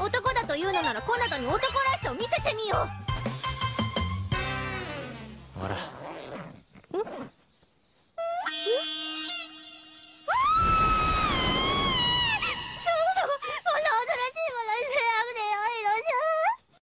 男だというのならコナタに男らしさを見せてみよう。